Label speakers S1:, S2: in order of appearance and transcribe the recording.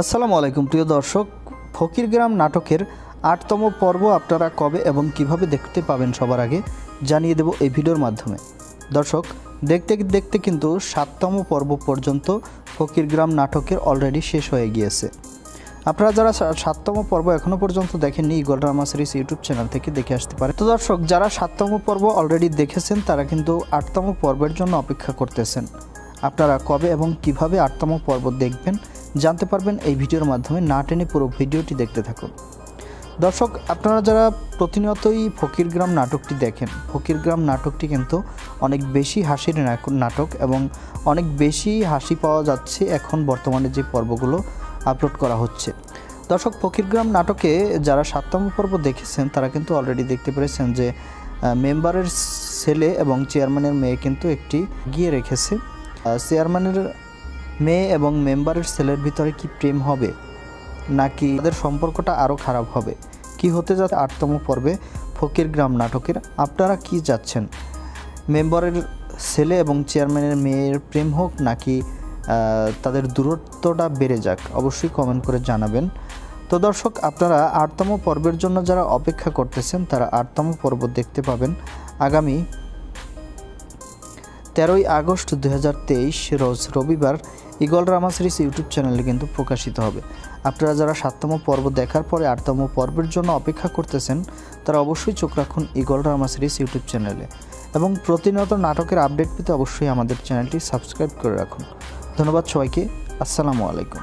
S1: আসসালামু আলাইকুম, প্রিয় দর্শক। ফকিরগ্রাম নাটকের আটতম পর্ব আপনারা কবে এবং কীভাবে দেখতে পাবেন সবার আগে জানিয়ে দেব এই ভিডিওর মাধ্যমে। দর্শক, দেখতে দেখতে কিন্তু সাততম পর্ব পর্যন্ত ফকিরগ্রাম নাটকের অলরেডি শেষ হয়ে গিয়েছে। আপনারা যারা সাততম পর্ব এখনও পর্যন্ত দেখেননি Eagle drama series YouTube channel থেকে দেখে আসতে পারে তো দর্শক, যারা সাততম পর্ব অলরেডি দেখেছেন, তারা কিন্তু আটতম পর্বের জন্য অপেক্ষা করতেছেন। আপনারা কবে এবং কীভাবে আটতম পর্ব দেখবেন জানতে পারবেন এই ভিডিওর মাধ্যমে না টেনে পুরো ভিডিওটি দেখতে থাকুন। দর্শক, আপনারা যারা প্রতিনিয়তই ফকিরগ্রাম নাটকটি দেখেন ফকিরগ্রাম নাটকটি কিন্তু অনেক বেশি হাসির নাটক এবং অনেক বেশি হাসি পাওয়া যাচ্ছে এখন বর্তমানে যে পর্বগুলো আপলোড করা হচ্ছে। দর্শক ফকিরগ্রাম নাটকে যারা সাততম পর্ব দেখেছেন, তারা কিন্তু অলরেডি দেখতে পেরেছেন যে মেম্বারের ছেলে এবং চেয়ারম্যানের মেয়ে কিন্তু একটি গিয়ে রেখেছে। চেয়ারম্যানের মেয়ে এবং মেম্বারের ছেলের ভিতরে কি প্রেম হবে? নাকি তাদের সম্পর্কটা আরও খারাপ হবে? কি হতে যাচ্ছে আটতম পর্বে ফকির গ্রাম নাটকের? আপনারা কি যাচ্ছেন? মেম্বারের ছেলে এবং চেয়ারম্যানের মেয়ের প্রেম হোক নাকি তাদের দূরত্বটা বেড়ে যাক, অবশ্যই কমেন্ট করে জানাবেন। তো দর্শক, আপনারা আটতম পর্বের জন্য যারা অপেক্ষা করতেছেন, তারা আটতম পর্ব দেখতে পাবেন আগামী তেরোই আগস্ট দু হাজার তেইশ রোজ রবিবার ইগল রামা সিরিজ ইউটিউব চ্যানেলে কিন্তু প্রকাশিত হবে। আপনারা যারা সাততম পর্ব দেখার পরে আটতম পর্বের জন্য অপেক্ষা করতেছেন, তারা অবশ্যই চোখ রাখুন ইগল রামা সিরিজ ইউটিউব চ্যানেলে। এবং প্রতিনিয়ত নাটকের আপডেট পেতে অবশ্যই আমাদের চ্যানেলটি সাবস্ক্রাইব করে রাখুন। ধন্যবাদ সবাইকে। আসসালামু আলাইকুম।